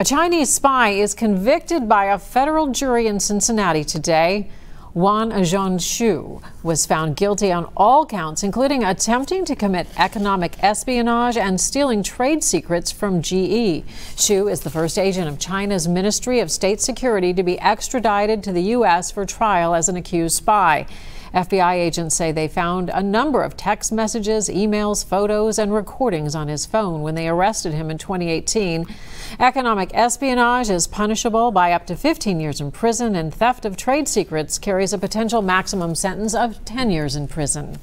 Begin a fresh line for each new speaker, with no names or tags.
A Chinese spy is convicted by a federal jury in Cincinnati today. Yanjun Xu was found guilty on all counts, including attempting to commit economic espionage and stealing trade secrets from GE. Xu is the first agent of China's Ministry of State Security to be extradited to the U.S. for trial as an accused spy. FBI agents say they found a number of text messages, emails, photos, and recordings on his phone when they arrested him in 2018. Economic espionage is punishable by up to 15 years in prison, and theft of trade secrets carries a potential maximum sentence of 10 years in prison.